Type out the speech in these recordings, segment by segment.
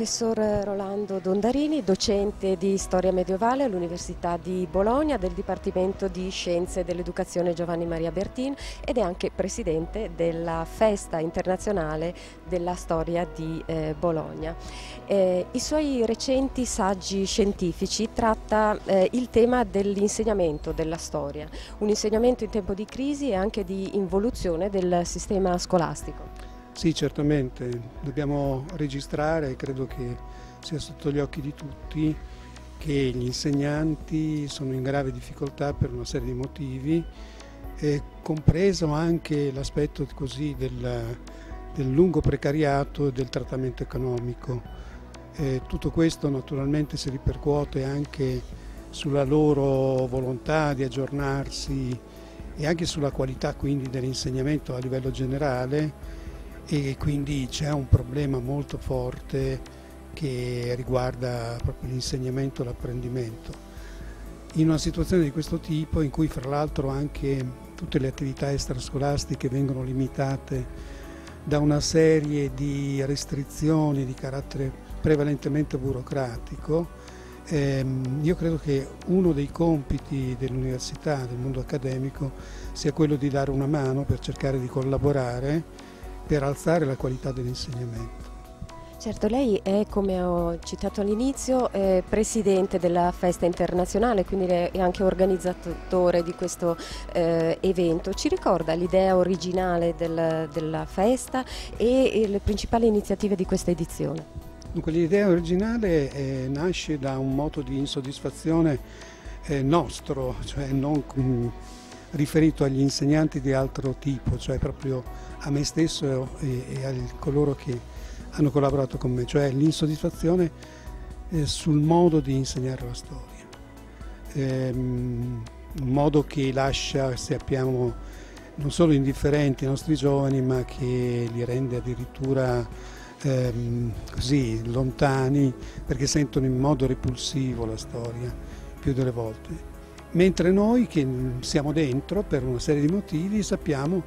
professor Rolando Dondarini, docente di storia medievale all'Università di Bologna del Dipartimento di Scienze dell'Educazione Giovanni Maria Bertin ed è anche presidente della Festa internazionale della storia di eh, Bologna. Eh, I suoi recenti saggi scientifici tratta eh, il tema dell'insegnamento della storia, un insegnamento in tempo di crisi e anche di involuzione del sistema scolastico. Sì, certamente, dobbiamo registrare, credo che sia sotto gli occhi di tutti, che gli insegnanti sono in grave difficoltà per una serie di motivi, compreso anche l'aspetto del, del, lungo precariato e del trattamento economico. Eh, tutto questo naturalmente si ripercuote anche sulla loro volontà di aggiornarsi e anche sulla qualità quindi dell'insegnamento a livello generale e quindi c'è un problema molto forte che riguarda proprio l'insegnamento e l'apprendimento. In una situazione di questo tipo, in cui fra l'altro anche tutte le attività extrascolastiche vengono limitate da una serie di restrizioni di carattere prevalentemente burocratico, ehm, io credo che uno dei compiti dell'università, del mondo accademico, sia quello di dare una mano per cercare di collaborare per alzare la qualità dell'insegnamento. Certo, lei è, come ho citato all'inizio, eh, presidente della festa internazionale, quindi è anche organizzatore di questo eh, evento. Ci ricorda l'idea originale del, della festa e, e, le principali iniziative di questa edizione? Dunque, l'idea originale eh, nasce da un moto di insoddisfazione eh, nostro, cioè non riferito agli insegnanti di altro tipo, cioè proprio a me stesso e, e a coloro che hanno collaborato con me, cioè l'insoddisfazione eh, sul modo di insegnare la storia. Ehm, un modo che lascia, sappiamo, non solo indifferenti i nostri giovani, ma che li rende addirittura ehm, così lontani perché sentono in modo repulsivo la storia più delle volte mentre noi che siamo dentro per una serie di motivi sappiamo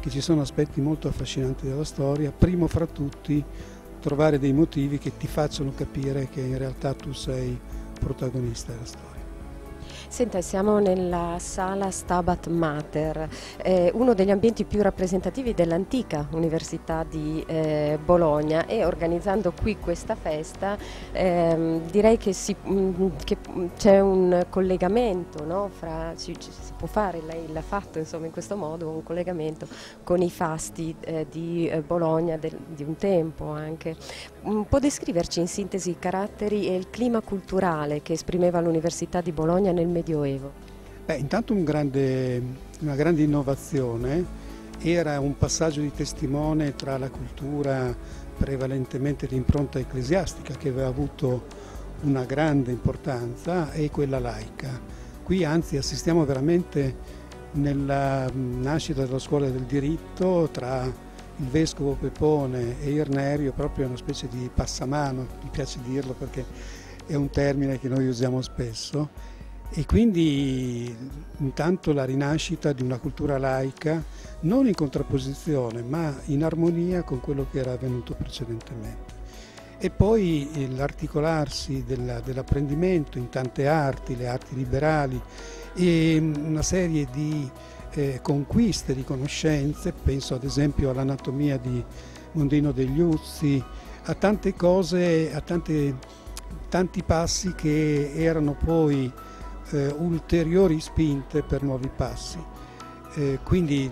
che ci sono aspetti molto affascinanti della storia, primo fra tutti trovare dei motivi che ti facciano capire che in realtà tu sei protagonista della storia. Senta, siamo nella sala Stabat Mater, eh, uno degli ambienti più rappresentativi dell'antica Università di eh, Bologna e organizzando qui questa festa eh, direi che, mm, che c'è un collegamento, no? Fra, ci, si può fare, lei l'ha fatto insomma, in questo modo, un collegamento con i fasti eh, di eh, Bologna del, di un tempo anche. Mm, può descriverci in sintesi i caratteri e il clima culturale che esprimeva l'Università di Bologna nel Medioevo? Beh, intanto un grande, una grande innovazione era un passaggio di testimone tra la cultura prevalentemente di impronta ecclesiastica che aveva avuto una grande importanza e quella laica. Qui anzi assistiamo veramente nella nascita della scuola del diritto tra il vescovo Pepone e Irnerio proprio una specie di passamano, mi piace dirlo perché è un termine che noi usiamo spesso, e quindi intanto la rinascita di una cultura laica non in contrapposizione ma in armonia con quello che era avvenuto precedentemente. E poi l'articolarsi dell'apprendimento in tante arti, le arti liberali e una serie di eh, conquiste di conoscenze, penso ad esempio all'anatomia di Mondino degli Uzzi, a tante cose, a tante, tanti passi che erano poi eh, ulteriori spinte per nuovi passi. Eh, quindi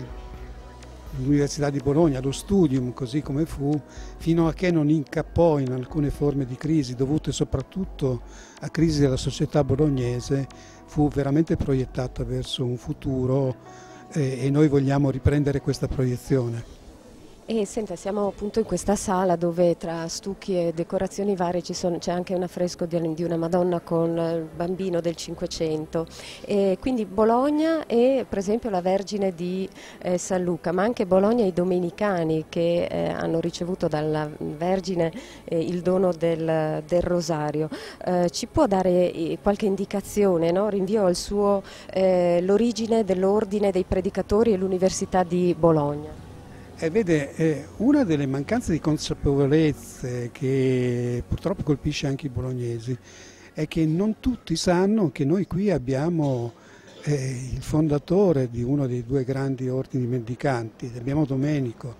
l'Università di Bologna, lo studium così come fu, fino a che non incappò in alcune forme di crisi dovute soprattutto a crisi della società bolognese, fu veramente proiettata verso un futuro eh, e noi vogliamo riprendere questa proiezione. E senta, siamo appunto in questa sala dove tra stucchi e decorazioni varie c'è anche un affresco di, di, una Madonna con il bambino del Cinquecento. quindi Bologna e per esempio la Vergine di eh, San Luca, ma anche Bologna e i Domenicani che eh, hanno ricevuto dalla Vergine eh, il dono del, del Rosario. Eh, ci può dare eh, qualche indicazione, no? rinvio al suo eh, l'origine dell'ordine dei predicatori e l'Università di Bologna? E vede, eh, una delle mancanze di consapevolezze che purtroppo colpisce anche i bolognesi è che non tutti sanno che noi qui abbiamo eh, il fondatore di uno dei due grandi ordini mendicanti, abbiamo Domenico,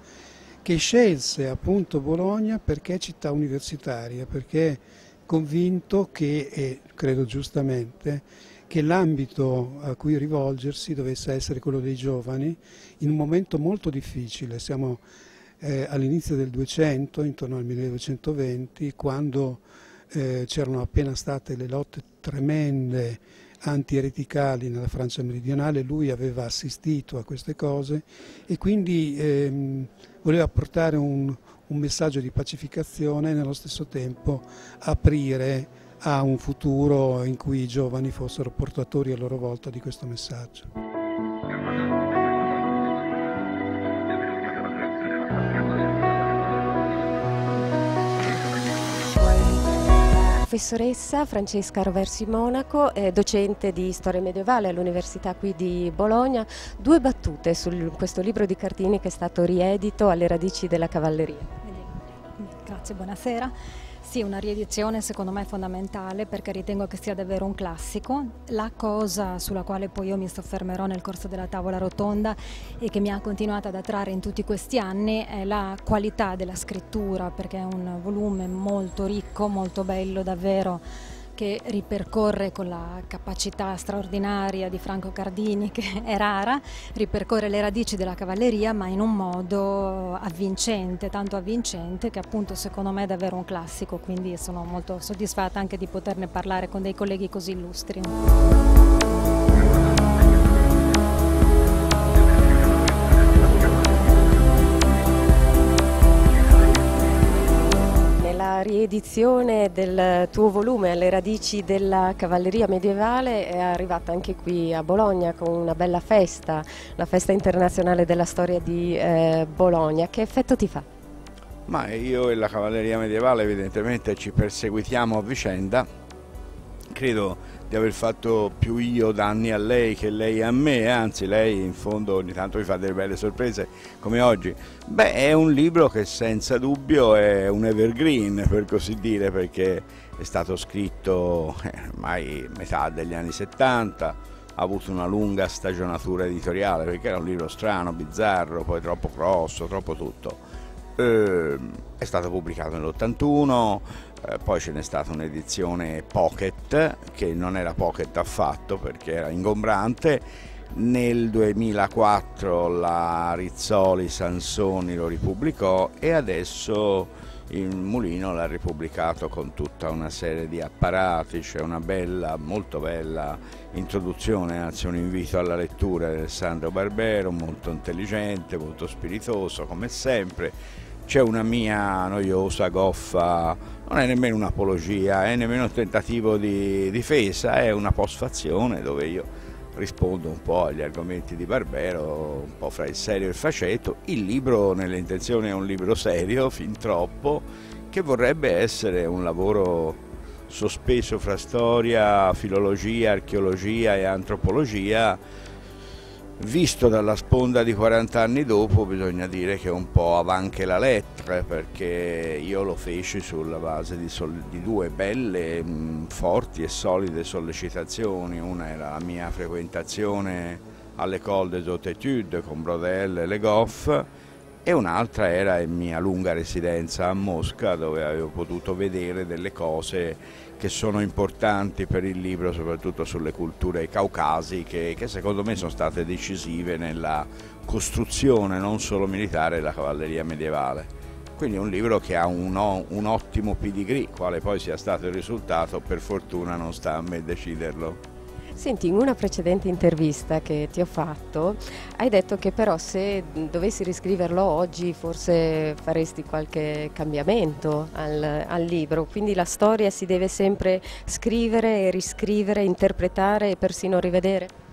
che scelse appunto Bologna perché città universitaria, perché convinto che, e credo giustamente, che l'ambito a cui rivolgersi dovesse essere quello dei giovani in un momento molto difficile. Siamo eh, all'inizio del 200, intorno al 1920, quando eh, c'erano appena state le lotte tremende anti-ereticali nella Francia meridionale, lui aveva assistito a queste cose e quindi ehm, voleva portare un, un messaggio di pacificazione e nello stesso tempo aprire a un futuro in cui i giovani fossero portatori a loro volta di questo messaggio. Professoressa Francesca Roversi Monaco, docente di storia medievale all'Università qui di Bologna. Due battute su questo libro di Cardini che è stato riedito alle radici della cavalleria. Grazie, buonasera. Sì, una riedizione secondo me è fondamentale perché ritengo che sia davvero un classico. La cosa sulla quale poi io mi soffermerò nel corso della tavola rotonda e che mi ha continuato ad attrarre in tutti questi anni è la qualità della scrittura perché è un volume molto ricco, molto bello davvero che ripercorre con la capacità straordinaria di Franco Cardini, che è rara, ripercorre le radici della cavalleria ma in un modo avvincente, tanto avvincente che appunto secondo me è davvero un classico, quindi sono molto soddisfatta anche di poterne parlare con dei colleghi così illustri. Riedizione del tuo volume alle radici della cavalleria medievale è arrivata anche qui a Bologna con una bella festa, la festa internazionale della storia di eh, Bologna. Che effetto ti fa? Ma io e la cavalleria medievale evidentemente ci perseguitiamo a vicenda. Credo di aver fatto più io danni a lei che lei a me, anzi lei in fondo ogni tanto mi fa delle belle sorprese come oggi. Beh, è un libro che senza dubbio è un evergreen per così dire perché è stato scritto eh, ormai metà degli anni 70, ha avuto una lunga stagionatura editoriale perché era un libro strano, bizzarro, poi troppo grosso, troppo tutto. Eh, è stato pubblicato nell'81, eh, poi ce n'è stata un'edizione pocket che non era pocket affatto perché era ingombrante. Nel 2004 la Rizzoli Sansoni lo ripubblicò e adesso il Mulino l'ha ripubblicato con tutta una serie di apparati, c'è una bella, molto bella introduzione, anzi un invito alla lettura di Alessandro Barbero, molto intelligente, molto spiritoso come sempre c'è una mia noiosa, goffa, non è nemmeno un'apologia, è nemmeno un tentativo di difesa, è una postfazione dove io rispondo un po' agli argomenti di Barbero, un po' fra il serio e il faceto. Il libro nelle intenzioni è un libro serio, fin troppo, che vorrebbe essere un lavoro sospeso fra storia, filologia, archeologia e antropologia, Visto dalla sponda di 40 anni dopo bisogna dire che un po' avanche la lettera perché io lo feci sulla base di, di due belle, mh, forti e solide sollecitazioni, una era la mia frequentazione all'École des Hautes Études con Brodel e Le Goff e un'altra era la mia lunga residenza a Mosca dove avevo potuto vedere delle cose che sono importanti per il libro, soprattutto sulle culture caucasiche, che secondo me sono state decisive nella costruzione non solo militare della cavalleria medievale. Quindi è un libro che ha un, un ottimo pedigree, quale poi sia stato il risultato, per fortuna non sta a me deciderlo. Senti, in una precedente intervista che ti ho fatto hai detto che però se dovessi riscriverlo oggi forse faresti qualche cambiamento al, al libro, quindi la storia si deve sempre scrivere riscrivere, interpretare e persino rivedere?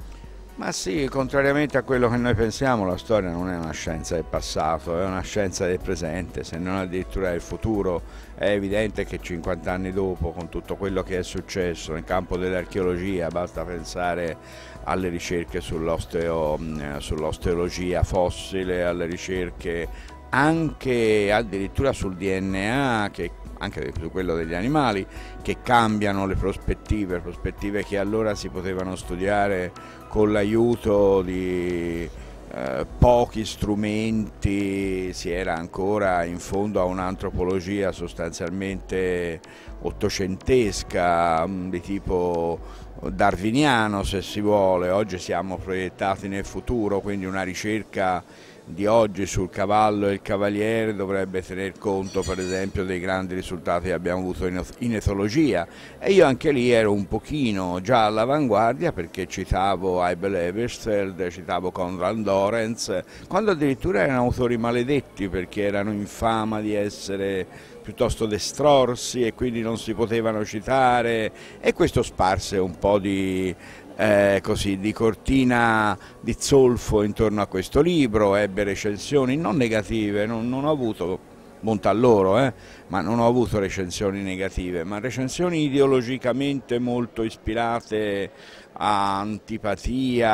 Ma sì, contrariamente a quello che noi pensiamo, la storia non è una scienza del passato, è una scienza del presente, se non addirittura del futuro. È evidente che 50 anni dopo, con tutto quello che è successo nel campo dell'archeologia, basta pensare alle ricerche sull'osteologia fossile, alle ricerche anche addirittura sul DNA, che, anche su quello degli animali, che cambiano le prospettive, prospettive che allora si potevano studiare con l'aiuto di eh, pochi strumenti, si era ancora in fondo a un'antropologia sostanzialmente ottocentesca, mm, di tipo darwiniano se si vuole, oggi siamo proiettati nel futuro, quindi una ricerca di oggi sul cavallo e il cavaliere dovrebbe tener conto per esempio dei grandi risultati che abbiamo avuto in etologia. E io anche lì ero un pochino già all'avanguardia perché citavo Eibel Eversfeld, citavo Konrad Lorenz, quando addirittura erano autori maledetti perché erano in fama di essere piuttosto destrorsi e quindi non si potevano citare. E questo sparse un po' di eh, così, di cortina di zolfo intorno a questo libro, ebbe recensioni non negative, non, non ho avuto monta a loro, eh, ma non ho avuto recensioni negative, ma recensioni ideologicamente molto ispirate a antipatia,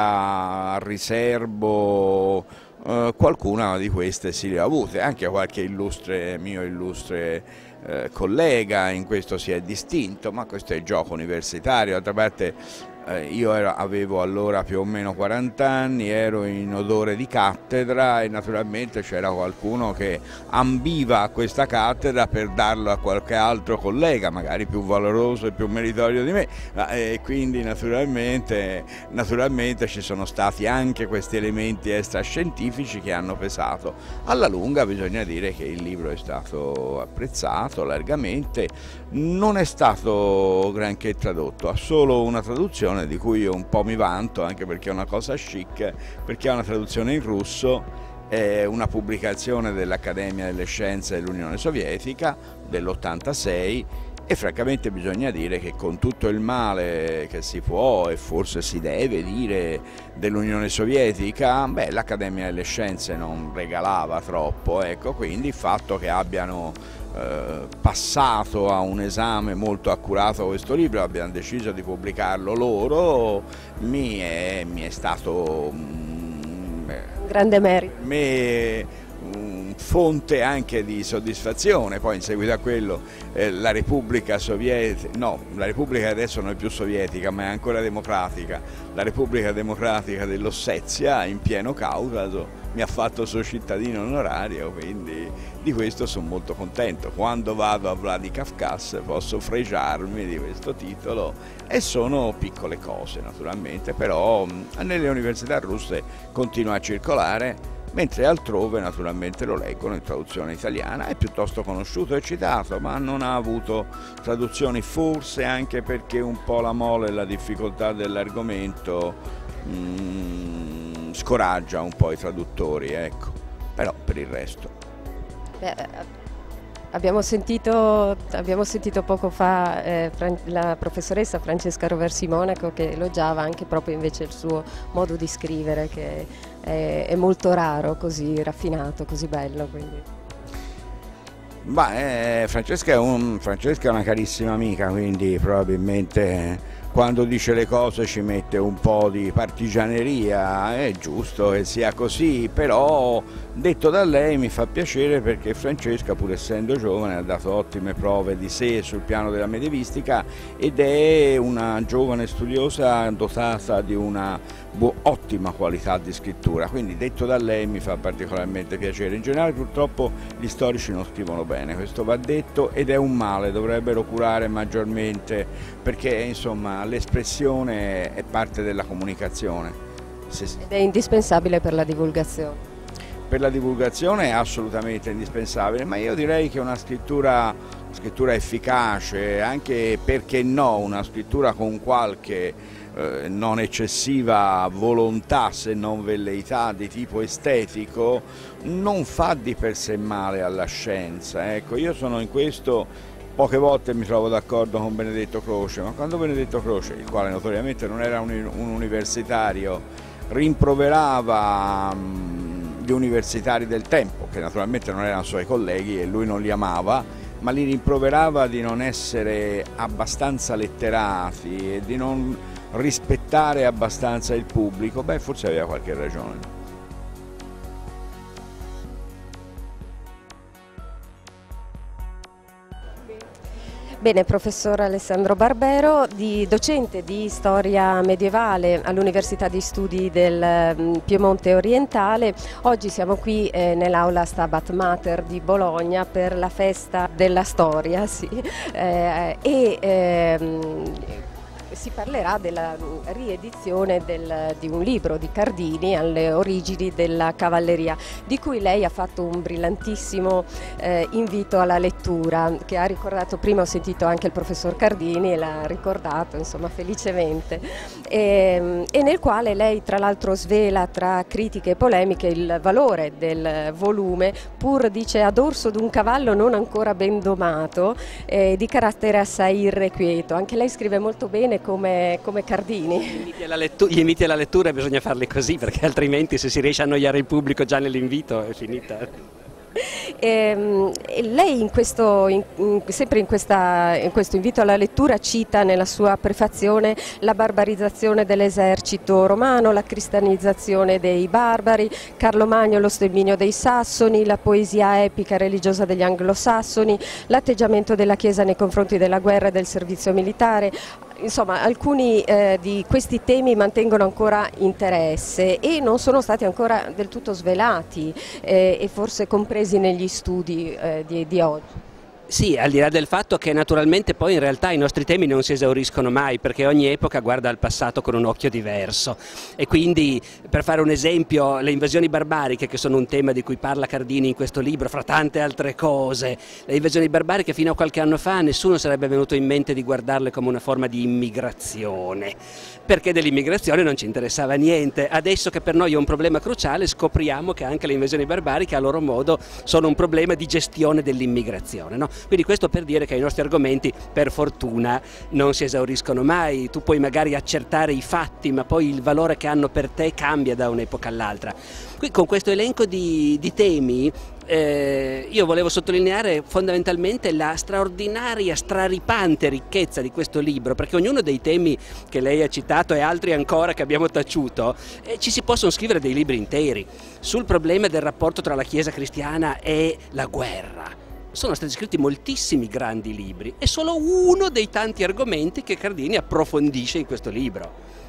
a riservo, eh, qualcuna di queste sì le ho avute, anche qualche illustre, mio illustre eh, collega in questo si è distinto, ma questo è il gioco universitario, d'altra parte eh, io ero, avevo allora più o meno 40 anni, ero in odore di cattedra e naturalmente c'era qualcuno che ambiva a questa cattedra per darlo a qualche altro collega, magari più valoroso e più meritorio di me, e quindi naturalmente, naturalmente ci sono stati anche questi elementi extrascientifici che hanno pesato. Alla lunga bisogna dire che il libro è stato apprezzato largamente, non è stato granché tradotto, ha solo una traduzione traduzione di cui un po' mi vanto, anche perché è una cosa chic, perché è una traduzione in russo, è una pubblicazione dell'Accademia delle Scienze dell'Unione Sovietica dell'86 e francamente bisogna dire che con tutto il male che si può e forse si deve dire dell'Unione Sovietica, l'Accademia delle Scienze non regalava troppo, ecco, quindi il fatto che abbiano eh, passato a un esame molto accurato questo libro, abbiamo deciso di pubblicarlo loro, mi è, mi è stato... Mm, grande merito. Me, fonte anche di soddisfazione, poi in seguito a quello eh, la Repubblica Sovietica, no, la Repubblica adesso non è più sovietica ma è ancora democratica, la Repubblica Democratica dell'Ossetia in pieno Caucaso mi ha fatto suo cittadino onorario, quindi di questo sono molto contento. Quando vado a Vladikavkaz posso fregiarmi di questo titolo e sono piccole cose naturalmente, però nelle università russe continua a circolare mentre altrove naturalmente lo leggono in traduzione italiana, è piuttosto conosciuto e citato, ma non ha avuto traduzioni forse anche perché un po' la mole e la difficoltà dell'argomento mm, scoraggia un po' i traduttori, ecco. però per il resto. Beh, Abbiamo sentito, abbiamo sentito, poco fa eh, la professoressa Francesca Roversi Monaco che elogiava anche proprio invece il suo modo di scrivere che è, è molto raro, così raffinato, così bello. Beh, eh, Francesca, è un, Francesca, è una carissima amica, quindi probabilmente quando dice le cose ci mette un po' di partigianeria, è giusto che sia così, però detto da lei mi fa piacere perché Francesca, pur essendo giovane, ha dato ottime prove di sé sul piano della medievistica ed è una giovane studiosa dotata di una ottima qualità di scrittura, quindi detto da lei mi fa particolarmente piacere. In generale purtroppo gli storici non scrivono bene, questo va detto ed è un male, dovrebbero curare maggiormente perché insomma l'espressione è parte della comunicazione. Ed è indispensabile per la divulgazione. Per la divulgazione è assolutamente indispensabile, ma io direi che una scrittura, scrittura efficace, anche perché no, una scrittura con qualche eh, non eccessiva volontà se non velleità di tipo estetico non fa di per sé male alla scienza. Ecco, io sono in questo poche volte mi trovo d'accordo con Benedetto Croce, ma quando Benedetto Croce, il quale notoriamente non era un, un universitario, rimproverava gli universitari del tempo, che naturalmente non erano suoi colleghi e lui non li amava, ma li rimproverava di non essere abbastanza letterati e di non rispettare abbastanza il pubblico, beh forse aveva qualche ragione. Bene, professor Alessandro Barbero, di docente di storia medievale all'Università di Studi del mm, Piemonte Orientale, oggi siamo qui eh, nell'aula Stabat Mater di Bologna per la festa della storia sì, eh, e ehm, si parlerà della riedizione del, di un libro di Cardini alle origini della cavalleria, di cui lei ha fatto un brillantissimo eh, invito alla lettura, che ha ricordato, prima ho sentito anche il professor Cardini e l'ha ricordato insomma felicemente, e, ehm, e nel quale lei tra l'altro svela tra critiche e polemiche il valore del volume, pur dice ad orso d'un cavallo non ancora ben domato, eh, di carattere assai irrequieto. Anche lei scrive molto bene come, come Cardini. Gli inviti, gli inviti alla lettura bisogna farli così perché altrimenti se si riesce a annoiare il pubblico già nell'invito è finita. E, ehm, e lei in questo, in, sempre in, questa, in, questo invito alla lettura cita nella sua prefazione la barbarizzazione dell'esercito romano, la cristianizzazione dei barbari, Carlo Magno lo sterminio dei sassoni, la poesia epica religiosa degli anglosassoni, l'atteggiamento della Chiesa nei confronti della guerra e del servizio militare, insomma alcuni eh, di questi temi mantengono ancora interesse e non sono stati ancora del tutto svelati eh, e forse compresi negli studi eh, di, di oggi. Sì, al di là del fatto che naturalmente poi in realtà i nostri temi non si esauriscono mai perché ogni epoca guarda al passato con un occhio diverso e quindi per fare un esempio le invasioni barbariche che sono un tema di cui parla Cardini in questo libro fra tante altre cose, le invasioni barbariche fino a qualche anno fa nessuno sarebbe venuto in mente di guardarle come una forma di immigrazione perché dell'immigrazione non ci interessava niente, adesso che per noi è un problema cruciale scopriamo che anche le invasioni barbariche a loro modo sono un problema di gestione dell'immigrazione. No? Quindi questo per dire che i nostri argomenti per fortuna non si esauriscono mai, tu puoi magari accertare i fatti ma poi il valore che hanno per te cambia da un'epoca all'altra. Qui con questo elenco di, di temi eh, io volevo sottolineare fondamentalmente la straordinaria, straripante ricchezza di questo libro, perché ognuno dei temi che lei ha citato e altri ancora che abbiamo taciuto, eh, ci si possono scrivere dei libri interi. Sul problema del rapporto tra la Chiesa cristiana e la guerra sono stati scritti moltissimi grandi libri e solo uno dei tanti argomenti che Cardini approfondisce in questo libro.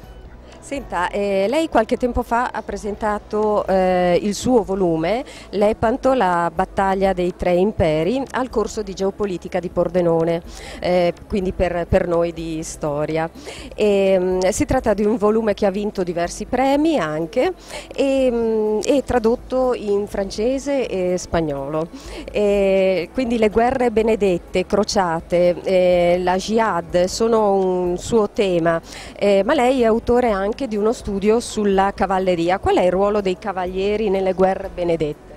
Senta, eh, lei qualche tempo fa ha presentato eh, il suo volume, Lepanto, la battaglia dei tre imperi, al corso di geopolitica di Pordenone, eh, quindi per, per, noi di storia. E, mh, mm, si tratta di un volume che ha vinto diversi premi anche e mh, è tradotto in francese e spagnolo. E, quindi le guerre benedette, crociate, eh, la jihad sono un suo tema, eh, ma lei è autore anche anche di uno studio sulla cavalleria. Qual è il ruolo dei cavalieri nelle guerre benedette?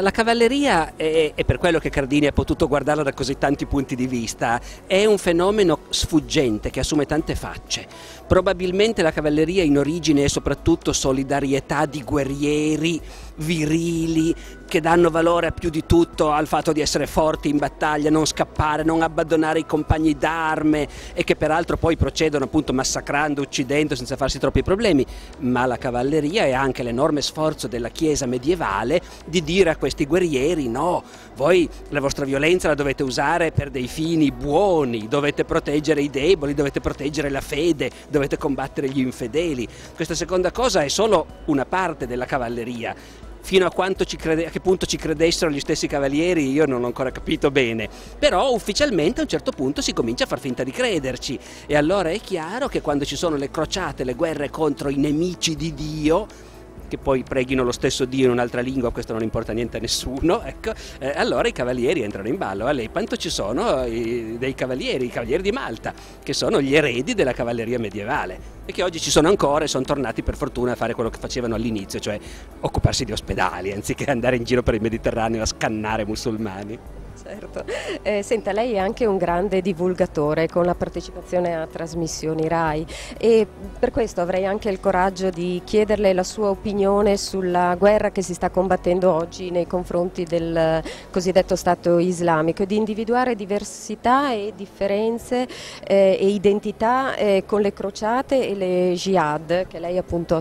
La cavalleria, è, è, per quello che Cardini ha potuto guardarla da così tanti punti di vista, è un fenomeno sfuggente che assume tante facce. Probabilmente la cavalleria in origine è soprattutto solidarietà di guerrieri virili che danno valore più di tutto al fatto di essere forti in battaglia, non scappare, non abbandonare i compagni d'arme e che peraltro poi procedono appunto massacrando, uccidendo senza farsi troppi problemi, ma la cavalleria è anche l'enorme sforzo della Chiesa medievale di dire a questi guerrieri no, voi la vostra violenza la dovete usare per dei fini buoni, dovete proteggere i deboli, dovete proteggere la fede, dovete combattere gli infedeli. Questa seconda cosa è solo una parte della cavalleria fino a, crede, a, che punto ci credessero gli stessi cavalieri io non ho ancora capito bene, però ufficialmente a un certo punto si comincia a far finta di crederci. E allora è chiaro che quando ci sono le crociate, le guerre contro i nemici di Dio, che poi preghino lo stesso Dio in un'altra lingua, questo non importa niente a nessuno, ecco, eh, allora i cavalieri entrano in ballo. A Lepanto ci sono i, dei cavalieri, i cavalieri di Malta, che sono gli eredi della cavalleria medievale e che oggi ci sono ancora e sono tornati per fortuna a fare quello che facevano all'inizio, cioè occuparsi di ospedali anziché andare in giro per il Mediterraneo a scannare musulmani. Certo. Eh, senta, lei è anche un grande divulgatore con la partecipazione a trasmissioni RAI e per questo avrei anche il coraggio di chiederle la sua opinione sulla guerra che si sta combattendo oggi nei confronti del cosiddetto Stato islamico e di individuare diversità e differenze eh, e identità eh, con le crociate e le jihad che lei appunto...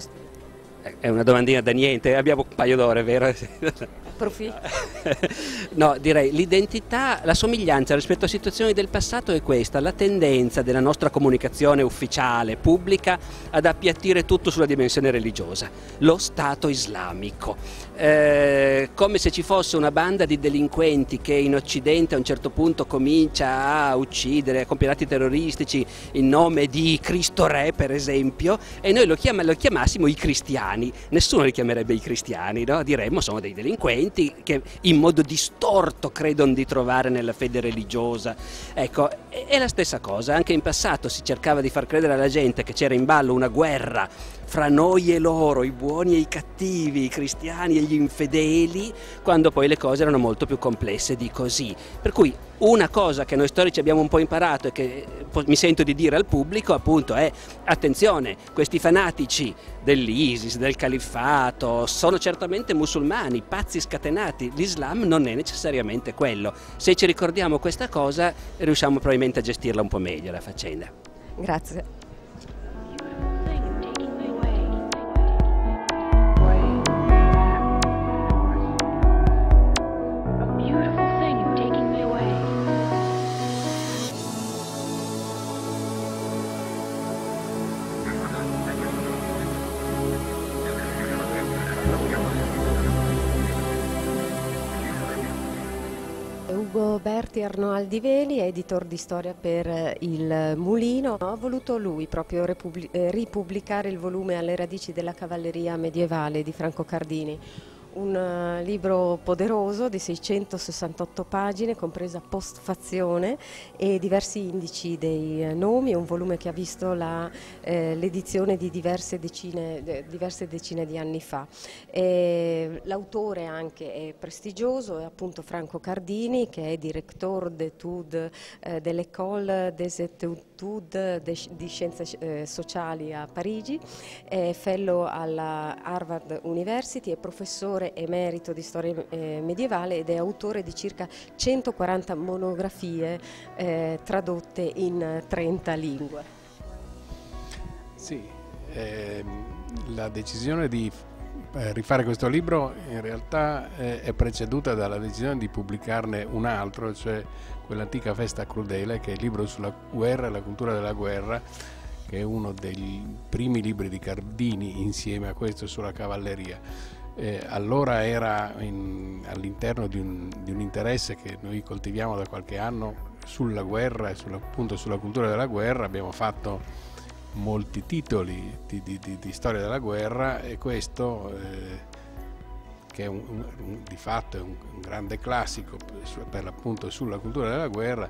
È una domandina da niente, abbiamo un paio d'ore, vero? Profi? no, direi l'identità, la somiglianza rispetto a situazioni del passato è questa, la tendenza della nostra comunicazione ufficiale, pubblica, ad appiattire tutto sulla dimensione religiosa, lo Stato islamico. Eh, come se ci fosse una banda di delinquenti che in Occidente a un certo punto comincia a uccidere, a compiere atti terroristici in nome di Cristo Re, per esempio, e noi lo, chiama, lo chiamassimo i cristiani. Nessuno li chiamerebbe i cristiani, no? diremmo sono dei delinquenti che in modo distorto credono di trovare nella fede religiosa. Ecco, è la stessa cosa, anche in passato si cercava di far credere alla gente che c'era in ballo una guerra fra noi e loro, i buoni e i cattivi, i cristiani e gli infedeli, quando poi le cose erano molto più complesse di così. Per cui una cosa che noi storici abbiamo un po' imparato e che mi sento di dire al pubblico appunto è attenzione, questi fanatici dell'ISIS, del califfato, sono certamente musulmani, pazzi scatenati, l'Islam non è necessariamente quello. Se ci ricordiamo questa cosa riusciamo probabilmente a gestirla un po' meglio la faccenda. Grazie. Ugo Berti Arnoaldi Veli, editor di storia per eh, il Mulino, ha voluto lui proprio eh, ripubblicare il volume Alle radici della cavalleria medievale di Franco Cardini un eh, libro poderoso di 668 pagine, compresa postfazione e diversi indici dei eh, nomi, un volume che ha visto eh, l'edizione di diverse decine, de, diverse decine, di anni fa. l'autore anche è prestigioso, è appunto Franco Cardini, che è direttore d'études eh, dell'École des études di scienze eh, sociali a Parigi, è fellow alla Harvard University, è professore professore emerito di storia eh, medievale ed è autore di circa 140 monografie eh, tradotte in 30 lingue. Sì, ehm, la decisione di eh, rifare questo libro in realtà eh, è preceduta dalla decisione di pubblicarne un altro, cioè quell'antica festa crudele che è il libro sulla guerra e la cultura della guerra che è uno dei primi libri di Cardini insieme a questo sulla cavalleria. Eh, allora era all'interno di, di, un interesse che noi coltiviamo da qualche anno sulla guerra e sulla, appunto sulla cultura della guerra, abbiamo fatto molti titoli di, di, di storia della guerra e questo eh, che un, un, di fatto è un, un grande classico per l'appunto sulla cultura della guerra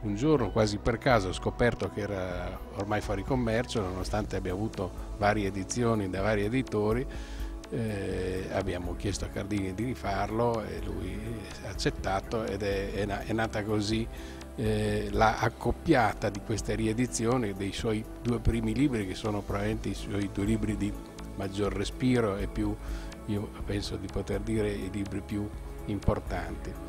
un giorno quasi per caso ho scoperto che era ormai fuori commercio nonostante abbia avuto varie edizioni da vari editori eh, abbiamo chiesto a Cardini di rifarlo e lui ha accettato ed è, è, è nata così eh, la accoppiata di queste riedizioni dei suoi due primi libri che sono probabilmente i suoi due libri di maggior respiro e più, io penso di poter dire, i libri più importanti.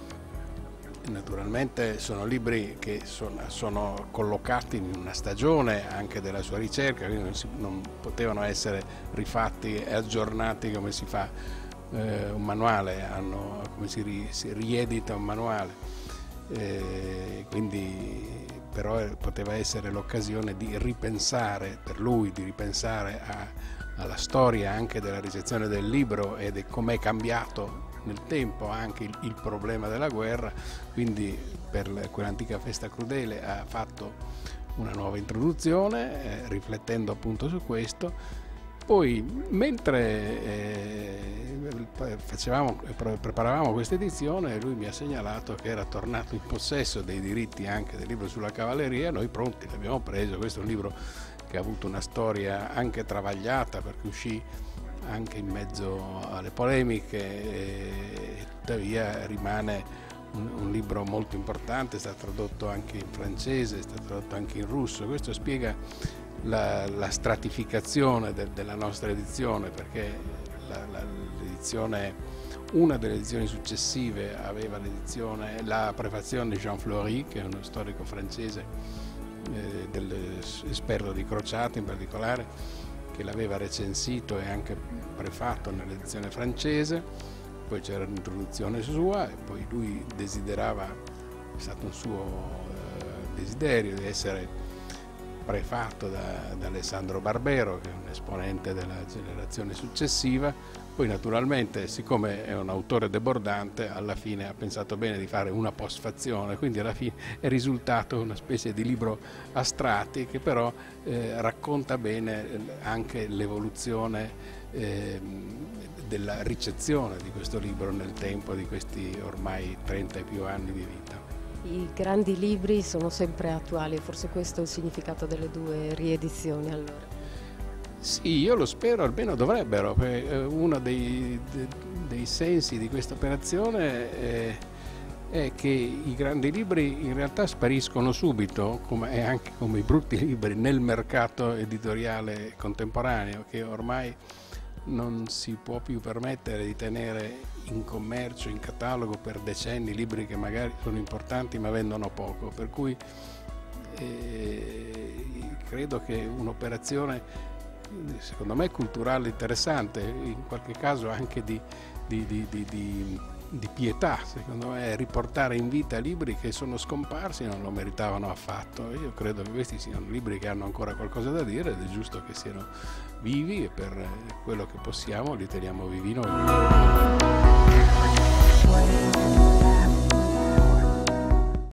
Naturalmente sono libri che sono, sono, collocati in una stagione anche della sua ricerca, quindi non, si, non potevano essere rifatti e aggiornati come si fa eh, un manuale, hanno, come si, ri, si, riedita un manuale. Eh, quindi però poteva essere l'occasione di ripensare per lui, di ripensare a, alla storia anche della ricezione del libro e di com'è cambiato nel tempo anche il, il problema della guerra, quindi per quell'antica festa crudele ha fatto una nuova introduzione eh, riflettendo appunto su questo. Poi mentre eh, facevamo, preparavamo questa edizione lui mi ha segnalato che era tornato in possesso dei diritti anche del libro sulla cavalleria, noi pronti l'abbiamo preso, questo è un libro che ha avuto una storia anche travagliata perché uscì anche in mezzo alle polemiche e tuttavia rimane un, un, libro molto importante, è stato tradotto anche in francese, è stato tradotto anche in russo, questo spiega la, la stratificazione de, della nostra edizione perché l'edizione una delle edizioni successive aveva la prefazione di Jean Fleury, che è uno storico francese, eh, dell'esperto di crociate in particolare, che l'aveva recensito e anche prefatto nell'edizione francese, poi c'era l'introduzione sua e poi lui desiderava, è stato un suo eh, desiderio di essere prefatto da, da, Alessandro Barbero, che è un esponente della generazione successiva. Poi naturalmente, siccome è un autore debordante, alla fine ha pensato bene di fare una postfazione, quindi alla fine è risultato una specie di libro astratti che però eh, racconta bene anche l'evoluzione eh, della ricezione di questo libro nel tempo di questi ormai 30 e più anni di vita. I grandi libri sono sempre attuali, forse questo è il significato delle due riedizioni allora. Sì, io lo spero, almeno dovrebbero, eh, uno dei, dei sensi di questa operazione è, è, che i grandi libri in realtà spariscono subito, come, anche come i brutti libri, nel mercato editoriale contemporaneo, che ormai non si può più permettere di tenere in commercio, in catalogo per decenni libri che magari sono importanti ma vendono poco, per cui eh, credo che un'operazione secondo me culturale interessante, in qualche caso anche di, di, di, di, pietà, secondo me, riportare in vita libri che sono scomparsi e non lo meritavano affatto. Io credo che questi siano libri che hanno ancora qualcosa da dire ed è giusto che siano vivi e per quello che possiamo li teniamo vivi noi.